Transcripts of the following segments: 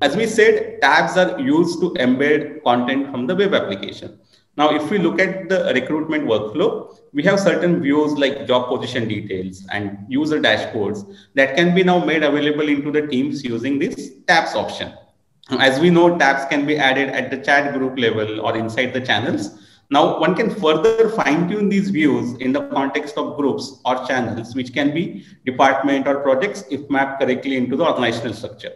as we said, tabs are used to embed content from the web application. Now, if we look at the recruitment workflow, we have certain views like job position details and user dashboards that can be now made available into the teams using this tabs option. As we know, tabs can be added at the chat group level or inside the channels. Now, one can further fine tune these views in the context of groups or channels, which can be department or projects if mapped correctly into the organizational structure.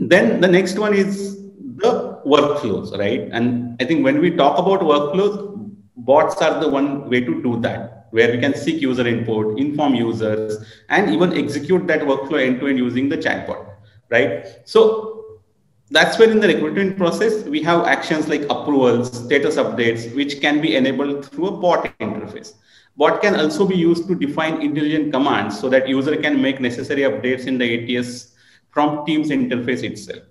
Then the next one is the workflows, right? And I think when we talk about workflows, bots are the one way to do that, where we can seek user input, inform users, and even execute that workflow end to end using the chatbot, right? So that's where in the recruitment process, we have actions like approvals, status updates, which can be enabled through a bot interface. Bot can also be used to define intelligent commands so that user can make necessary updates in the ATS from Teams interface itself.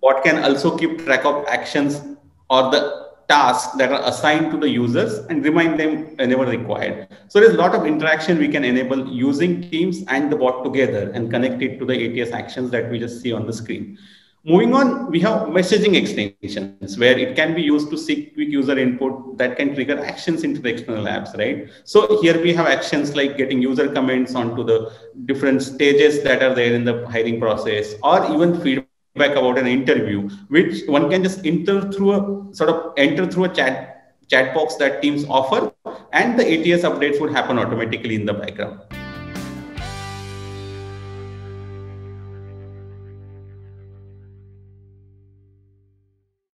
What can also keep track of actions or the tasks that are assigned to the users and remind them whenever required. So there's a lot of interaction we can enable using Teams and the bot together and connect it to the ATS actions that we just see on the screen. Moving on, we have messaging extensions where it can be used to seek quick user input that can trigger actions into the external apps, right? So here we have actions like getting user comments onto the different stages that are there in the hiring process or even feedback about an interview, which one can just enter through a sort of enter through a chat chat box that teams offer and the ATS updates would happen automatically in the background.